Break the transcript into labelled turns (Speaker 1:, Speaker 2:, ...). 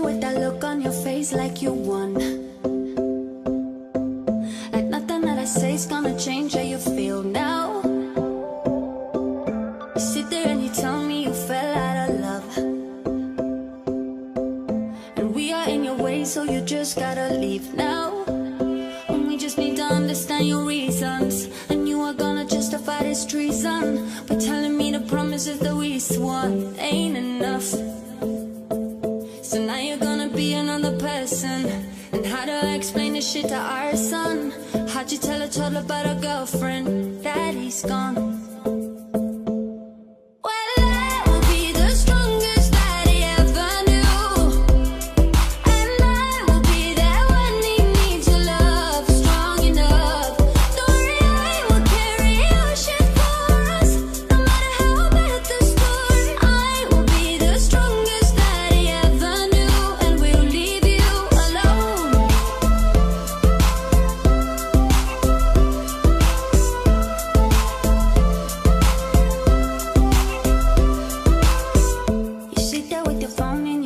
Speaker 1: with that look on your face like you won Like nothing that I say is gonna change how you feel now. You sit there and you tell me you fell out of love. And we are in your way so you just gotta leave now. And we just need to understand your reasons. And you are gonna justify this treason By telling me the promises that we swore. Ain't enough. And how do I explain this shit to our son? How'd you tell a toddler about a girlfriend? Daddy's gone. phone in